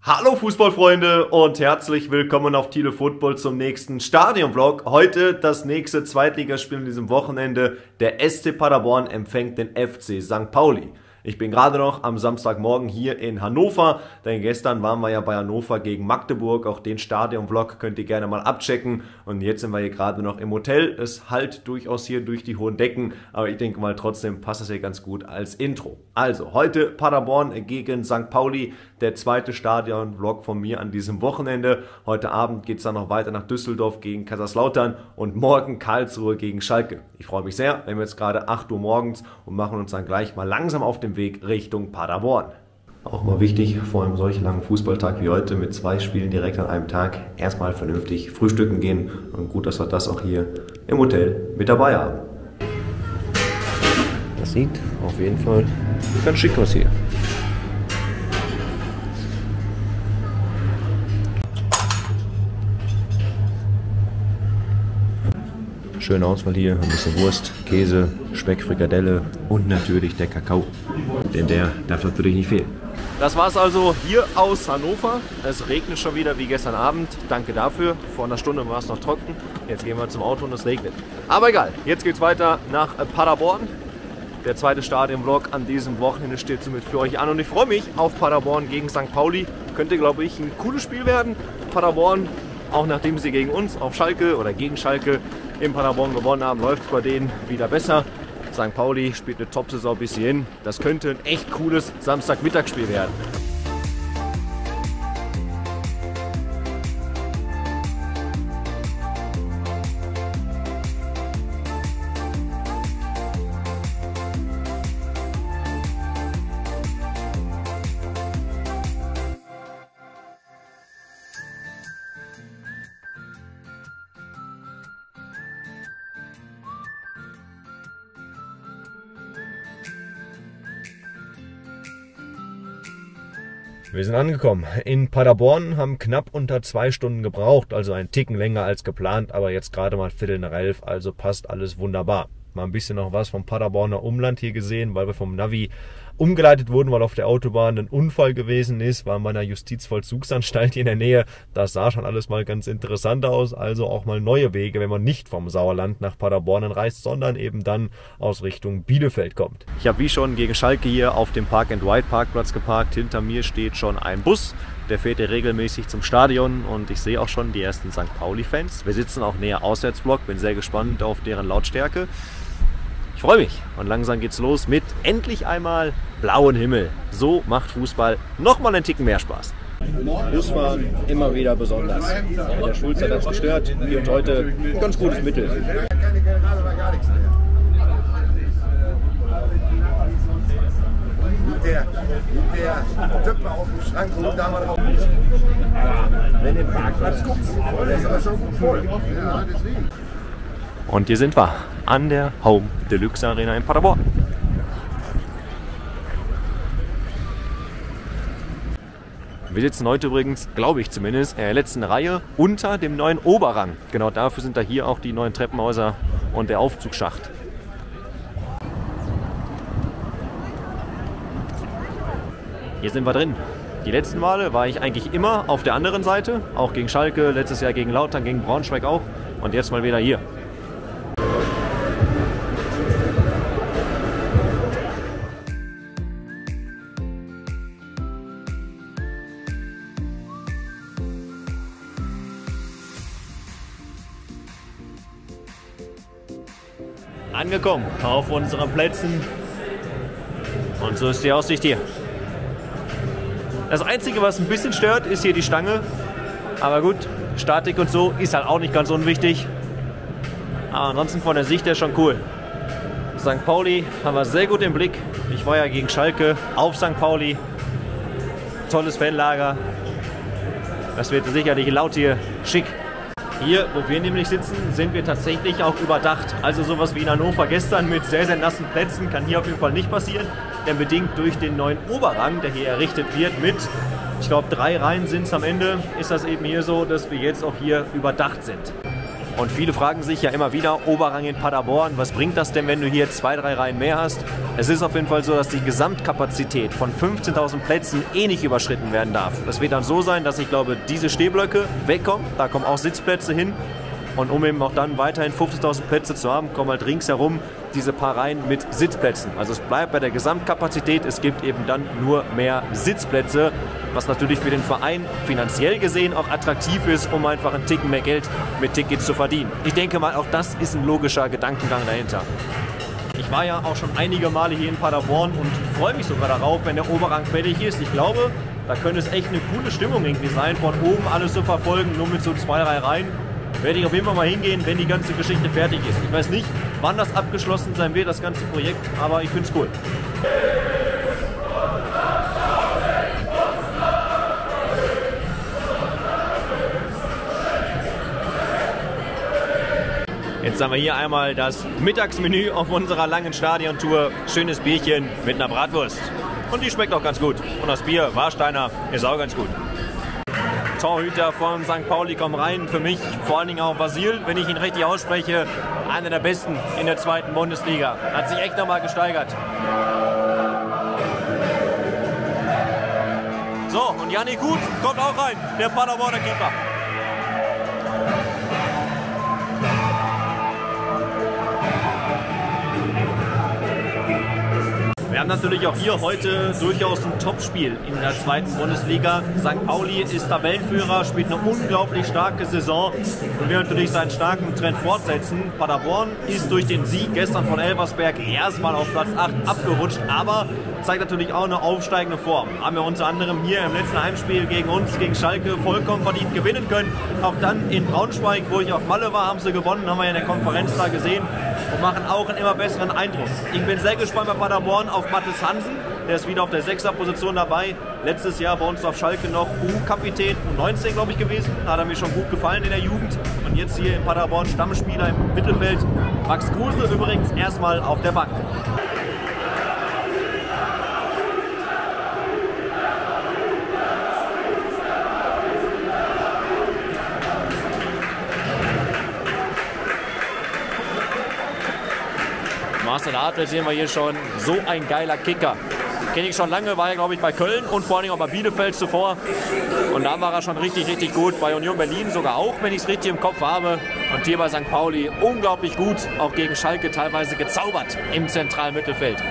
Hallo Fußballfreunde und herzlich willkommen auf Tele Football zum nächsten Stadionvlog. Heute das nächste Zweitligaspiel in diesem Wochenende. Der SC Paderborn empfängt den FC St. Pauli. Ich bin gerade noch am Samstagmorgen hier in Hannover, denn gestern waren wir ja bei Hannover gegen Magdeburg. Auch den Stadion-Vlog könnt ihr gerne mal abchecken. Und jetzt sind wir hier gerade noch im Hotel. Es halt durchaus hier durch die hohen Decken, aber ich denke mal trotzdem passt es hier ganz gut als Intro. Also, heute Paderborn gegen St. Pauli, der zweite Stadion-Vlog von mir an diesem Wochenende. Heute Abend geht es dann noch weiter nach Düsseldorf gegen Kaiserslautern und morgen Karlsruhe gegen Schalke. Ich freue mich sehr. Wir haben jetzt gerade 8 Uhr morgens und machen uns dann gleich mal langsam auf den Weg Richtung Paderborn. Auch mal wichtig, vor einem solch langen Fußballtag wie heute mit zwei Spielen direkt an einem Tag erstmal vernünftig frühstücken gehen. Und gut, dass wir das auch hier im Hotel mit dabei haben. Das sieht auf jeden Fall ganz schick aus hier. Schöne Auswahl hier, ein bisschen Wurst, Käse, Speck, Frikadelle und natürlich der Kakao. Denn der darf natürlich nicht fehlen. Das war's also hier aus Hannover. Es regnet schon wieder wie gestern Abend. Danke dafür. Vor einer Stunde war es noch trocken. Jetzt gehen wir zum Auto und es regnet. Aber egal, jetzt geht's weiter nach Paderborn. Der zweite Stadionvlog an diesem Wochenende steht somit für euch an und ich freue mich auf Paderborn gegen St. Pauli. Könnte, glaube ich, ein cooles Spiel werden. Paderborn, auch nachdem sie gegen uns auf Schalke oder gegen Schalke in Paderborn gewonnen haben, läuft es bei denen wieder besser. St. Pauli spielt eine Top-Saison bis hierhin. Das könnte ein echt cooles Samstagmittagsspiel werden. Wir sind angekommen in Paderborn, haben knapp unter zwei Stunden gebraucht, also ein Ticken länger als geplant, aber jetzt gerade mal Viertel nach elf, also passt alles wunderbar. Mal ein bisschen noch was vom Paderborner Umland hier gesehen, weil wir vom Navi umgeleitet wurden, weil auf der Autobahn ein Unfall gewesen ist, war in meiner Justizvollzugsanstalt hier in der Nähe. Das sah schon alles mal ganz interessant aus. Also auch mal neue Wege, wenn man nicht vom Sauerland nach Paderborn reist, sondern eben dann aus Richtung Bielefeld kommt. Ich habe wie schon gegen Schalke hier auf dem Park-and-Ride-Parkplatz geparkt. Hinter mir steht schon ein Bus. Der fährt ja regelmäßig zum Stadion und ich sehe auch schon die ersten St. Pauli-Fans. Wir sitzen auch näher Auswärtsblock, bin sehr gespannt auf deren Lautstärke. Ich freue mich und langsam geht's los mit endlich einmal blauen Himmel. So macht Fußball nochmal einen Ticken mehr Spaß. Busfahren immer wieder besonders. Der Schulz hat das gestört. Hier und heute ein ganz gutes Mittel. Der, der Töpfer auf dem Schrank und da mal drauf. Wenn du den Parkplatz guckst, der ist aber schon gut voll. Ja. Und hier sind wir an der Home Deluxe Arena in Paderborn. Wir sitzen heute übrigens, glaube ich zumindest, in der letzten Reihe unter dem neuen Oberrang. Genau dafür sind da hier auch die neuen Treppenhäuser und der Aufzugsschacht. Hier sind wir drin. Die letzten Male war ich eigentlich immer auf der anderen Seite, auch gegen Schalke, letztes Jahr gegen Lautern, gegen Braunschweig auch und jetzt mal wieder hier. Angekommen auf unseren Plätzen. Und so ist die Aussicht hier. Das Einzige, was ein bisschen stört, ist hier die Stange. Aber gut, Statik und so ist halt auch nicht ganz unwichtig. Aber ansonsten von der Sicht her schon cool. St. Pauli haben wir sehr gut im Blick. Ich war ja gegen Schalke auf St. Pauli. Tolles Fanlager. Das wird sicherlich laut hier schick. Hier, wo wir nämlich sitzen, sind wir tatsächlich auch überdacht. Also sowas wie in Hannover gestern mit sehr, sehr nassen Plätzen kann hier auf jeden Fall nicht passieren. Denn bedingt durch den neuen Oberrang, der hier errichtet wird mit, ich glaube drei Reihen sind es am Ende, ist das eben hier so, dass wir jetzt auch hier überdacht sind. Und viele fragen sich ja immer wieder, Oberrang in Paderborn, was bringt das denn, wenn du hier zwei, drei Reihen mehr hast? Es ist auf jeden Fall so, dass die Gesamtkapazität von 15.000 Plätzen eh nicht überschritten werden darf. Das wird dann so sein, dass ich glaube, diese Stehblöcke wegkommen, da kommen auch Sitzplätze hin. Und um eben auch dann weiterhin 50.000 Plätze zu haben, kommen halt ringsherum diese paar Reihen mit Sitzplätzen. Also es bleibt bei der Gesamtkapazität, es gibt eben dann nur mehr Sitzplätze, was natürlich für den Verein finanziell gesehen auch attraktiv ist, um einfach einen Ticken mehr Geld mit Tickets zu verdienen. Ich denke mal, auch das ist ein logischer Gedankengang dahinter. Ich war ja auch schon einige Male hier in Paderborn und freue mich sogar darauf, wenn der Oberrang fertig ist. Ich glaube, da könnte es echt eine coole Stimmung irgendwie sein, von oben alles zu verfolgen, nur mit so zwei, drei Reihen werde ich auf jeden Fall mal hingehen, wenn die ganze Geschichte fertig ist. Ich weiß nicht, wann das abgeschlossen sein wird, das ganze Projekt, aber ich finde es cool. Jetzt haben wir hier einmal das Mittagsmenü auf unserer langen Stadiontour. Schönes Bierchen mit einer Bratwurst. Und die schmeckt auch ganz gut. Und das Bier, Warsteiner, ist auch ganz gut. Torhüter von St. Pauli kommen rein. Für mich vor allen Dingen auch Basil, wenn ich ihn richtig ausspreche, einer der besten in der zweiten Bundesliga. Hat sich echt nochmal gesteigert. So, und Janik Gut kommt auch rein, der Paderborner Keeper. Wir haben natürlich auch hier heute durchaus ein Topspiel in der zweiten Bundesliga. St. Pauli ist Tabellenführer, spielt eine unglaublich starke Saison und will natürlich seinen starken Trend fortsetzen. Paderborn ist durch den Sieg gestern von Elversberg erstmal auf Platz 8 abgerutscht, aber zeigt natürlich auch eine aufsteigende Form. Haben wir unter anderem hier im letzten Heimspiel gegen uns, gegen Schalke, vollkommen verdient gewinnen können. Auch dann in Braunschweig, wo ich auf Malle war, haben sie gewonnen, haben wir in der Konferenz da gesehen und machen auch einen immer besseren Eindruck. Ich bin sehr gespannt bei Paderborn auf Mathis Hansen. Der ist wieder auf der 6er Position dabei. Letztes Jahr bei uns auf Schalke noch U-Kapitän, U19 glaube ich gewesen. Hat er mir schon gut gefallen in der Jugend. Und jetzt hier in Paderborn Stammspieler im Mittelfeld. Max Kruse übrigens erstmal auf der Bank. Marcel Adler sehen wir hier schon. So ein geiler Kicker. Kenne ich schon lange, war er glaube ich bei Köln und vor allem auch bei Bielefeld zuvor. Und da war er schon richtig, richtig gut. Bei Union Berlin sogar auch, wenn ich es richtig im Kopf habe. Und hier bei St. Pauli unglaublich gut, auch gegen Schalke teilweise gezaubert im zentralen Mittelfeld.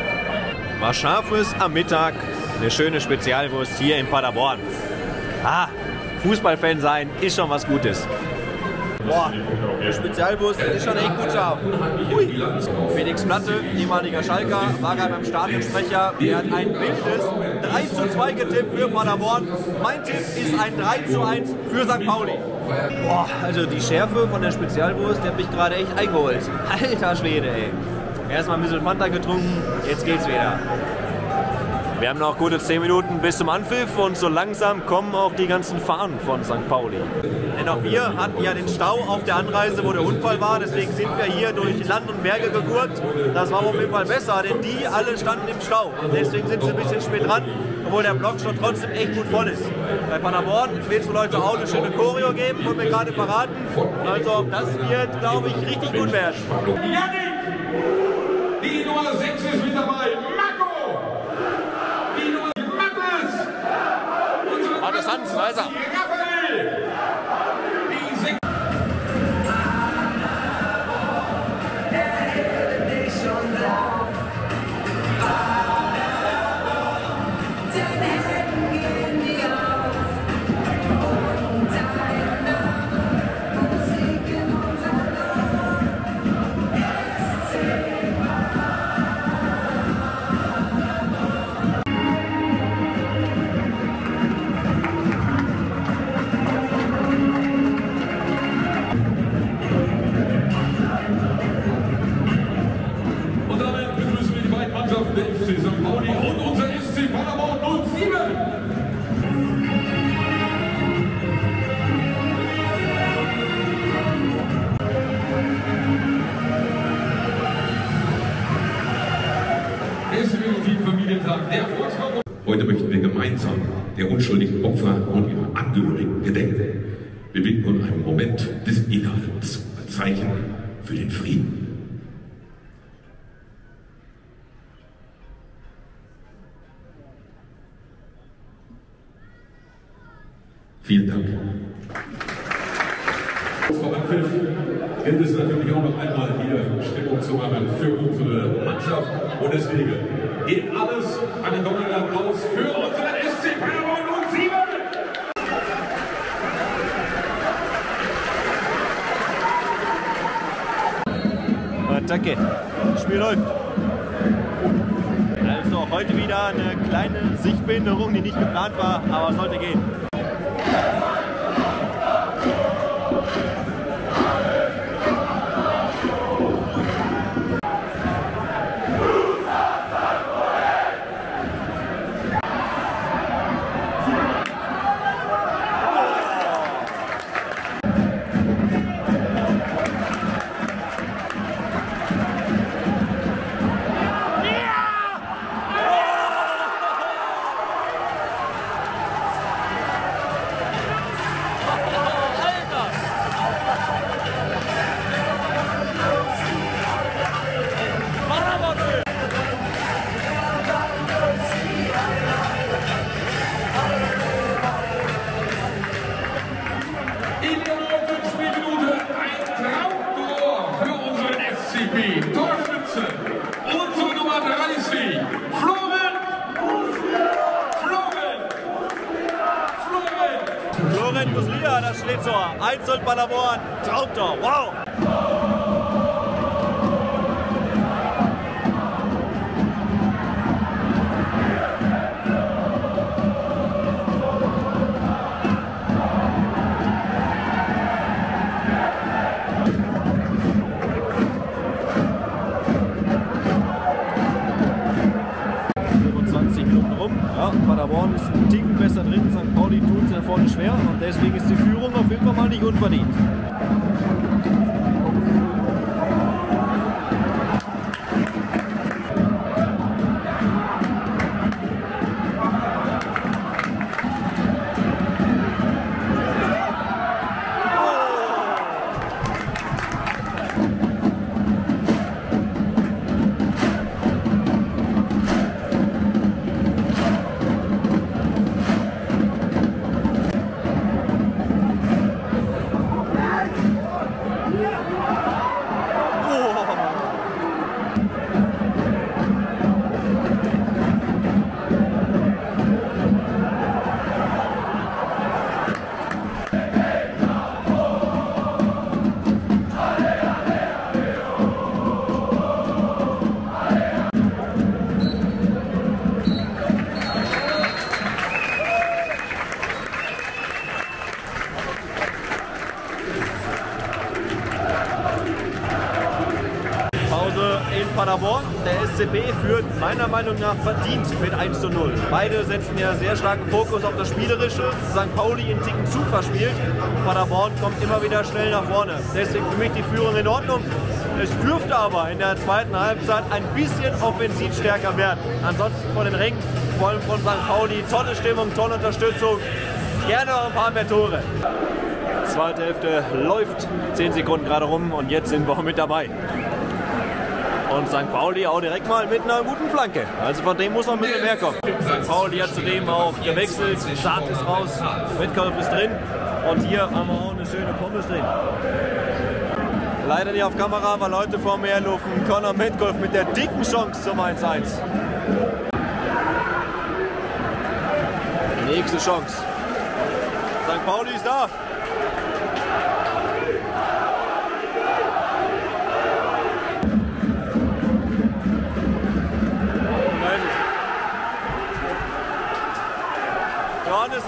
Was Scharfes am Mittag, eine schöne Spezialwurst hier in Paderborn. Ah, Fußballfan sein ist schon was Gutes. Boah, der Spezialbus ist schon echt gut scharf. Ui. Felix Platte, ehemaliger Schalker, war gerade beim Stadionsprecher. Er hat ein wildes 3 zu 2 getippt für Paderborn. Mein Tipp ist ein 3 zu 1 für St. Pauli. Boah, also die Schärfe von der Spezialwurst, die hat mich gerade echt eingeholt. Alter Schwede, ey. Erstmal ein bisschen Fanta getrunken, jetzt geht's wieder. Wir haben noch gute 10 Minuten bis zum Anpfiff und so langsam kommen auch die ganzen Fahnen von St. Pauli. Denn auch wir hatten ja den Stau auf der Anreise, wo der Unfall war. Deswegen sind wir hier durch Land und Berge gegurkt. Das war auf jeden Fall besser, denn die alle standen im Stau. Deswegen sind sie ein bisschen spät dran, obwohl der Block schon trotzdem echt gut voll ist. Bei Paderborn wird es Leute auch eine schöne Choreo geben, wurde mir gerade verraten. Also das wird, glaube ich, richtig gut werden. Janik! Die Nummer 6 ist mit dabei. Marco! Die Nummer Mattes! Mattes Hans, leiser. Für den Frieden. Vielen Dank. Vor Abpfiff gilt es natürlich auch noch einmal hier Stimmung zu machen für unsere Mannschaft und deswegen geht alles einen Applaus für unseren SC Paderborn 07. Attacke. Spiel läuft. Also heute wieder eine kleine Sichtbehinderung, die nicht geplant war, aber sollte gehen. Paderborn. Traumtor. Wow. Minuten rum. Ja, Paderborn ist ein Ticken besser drin. St. Pauli tut es da vorne schwer und deswegen ist die Führung auf jeden Fall mal nicht unverdient. Paderborn. Der SCB führt meiner Meinung nach verdient mit 1 zu 0. Beide setzen ja sehr starken Fokus auf das Spielerische. St. Pauli in Ticken zu verspielt. Paderborn kommt immer wieder schnell nach vorne. Deswegen für mich die Führung in Ordnung. Es dürfte aber in der zweiten Halbzeit ein bisschen offensiv stärker werden. Ansonsten von den Rängen, vor allem von St. Pauli, tolle Stimmung, tolle Unterstützung. Gerne noch ein paar mehr Tore. Zweite Hälfte läuft, 10 Sekunden gerade rum und jetzt sind wir mit dabei. Und St. Pauli auch direkt mal mit einer guten Flanke. Also von dem muss noch ein bisschen mehr kommen. St. Pauli hat zudem auch gewechselt. Saat ist raus, Metcalf ist drin. Und hier haben wir auch eine schöne Pommes drin. Leider nicht auf Kamera, weil Leute vor mir herlaufen. Conor Metcalf mit der dicken Chance zum 1-1. Nächste Chance. St. Pauli ist da.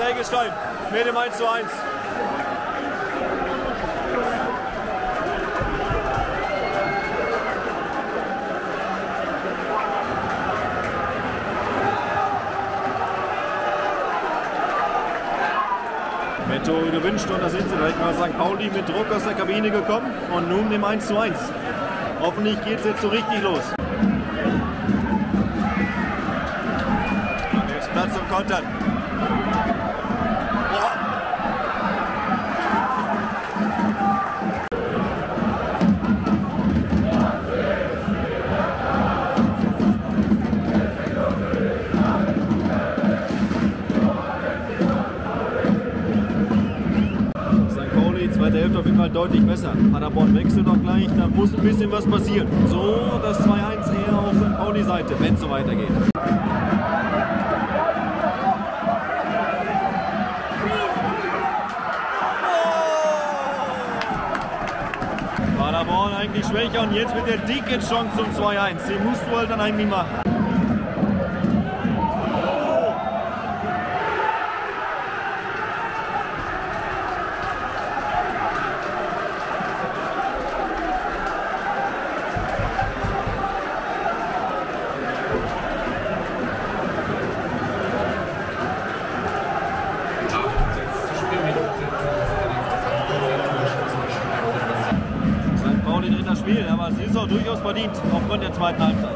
Helgestein mit dem 1 zu 1. Mehr Tore gewünscht und da sind sie direkt mal St. Pauli mit Druck aus der Kabine gekommen und nun dem 1 zu 1. Hoffentlich geht es jetzt so richtig los. Jetzt Platz zum Kontern. Auf jeden Fall deutlich besser. Paderborn wechselt auch gleich, da muss ein bisschen was passieren. So das 2-1 eher auf St. Pauli-Seite, wenn es so weitergeht. Paderborn eigentlich schwächer und jetzt mit der dicke Chance zum 2-1. Die musst du halt dann eigentlich machen. Durchaus verdient aufgrund der zweiten Halbzeit.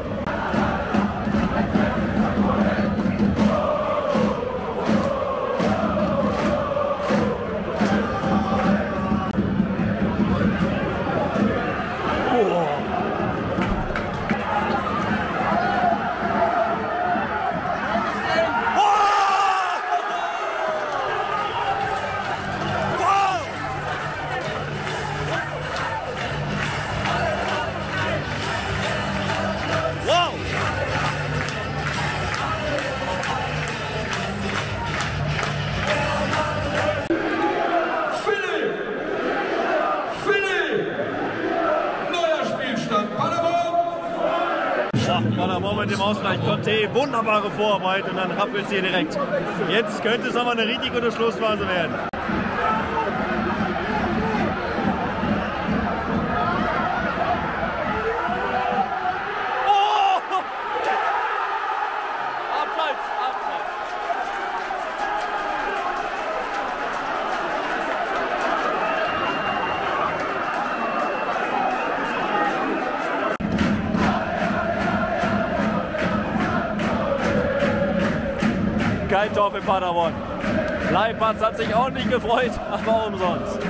Wunderbare Vorarbeit und dann rappelt hier direkt. Jetzt könnte es aber eine richtig gute Schlussphase werden. Für Paderborn. Leipatz hat sich nicht gefreut, aber umsonst.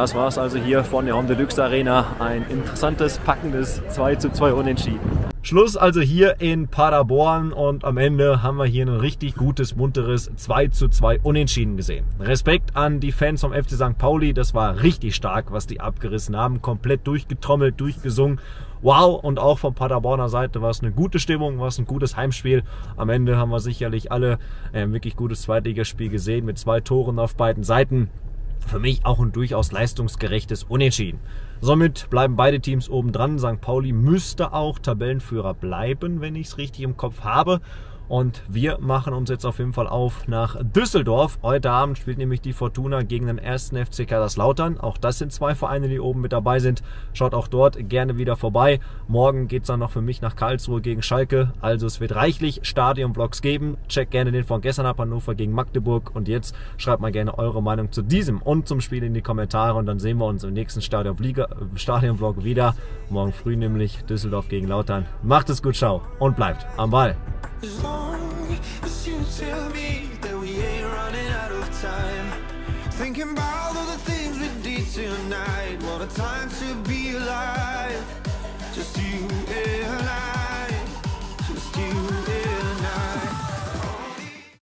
Das war es also hier von der Honda Deluxe Arena. Ein interessantes, packendes 2 zu 2 Unentschieden. Schluss also hier in Paderborn und am Ende haben wir hier ein richtig gutes, munteres 2 zu 2 Unentschieden gesehen. Respekt an die Fans vom FC St. Pauli, das war richtig stark, was die abgerissen haben. Komplett durchgetrommelt, durchgesungen. Wow, und auch von Paderborner Seite war es eine gute Stimmung, war es ein gutes Heimspiel. Am Ende haben wir sicherlich alle ein wirklich gutes Zweitligaspiel gesehen mit zwei Toren auf beiden Seiten für mich auch ein durchaus leistungsgerechtes Unentschieden. Somit bleiben beide Teams oben dran. St. Pauli müsste auch Tabellenführer bleiben, wenn ich es richtig im Kopf habe. Und wir machen uns jetzt auf jeden Fall auf nach Düsseldorf. Heute Abend spielt nämlich die Fortuna gegen den ersten FC Kaiserslautern. Auch das sind zwei Vereine, die oben mit dabei sind. Schaut auch dort gerne wieder vorbei. Morgen geht es dann noch für mich nach Karlsruhe gegen Schalke. Also es wird reichlich Stadionvlogs geben. Checkt gerne den von gestern ab Hannover gegen Magdeburg. Und jetzt schreibt mal gerne eure Meinung zu diesem und zum Spiel in die Kommentare. Und dann sehen wir uns im nächsten Stadionvlog wieder. Morgen früh nämlich Düsseldorf gegen Lautern. Macht es gut, ciao und bleibt am Ball. As long as you tell me that we ain't running out of time. Thinking about all the things we did tonight. What a time to be alive.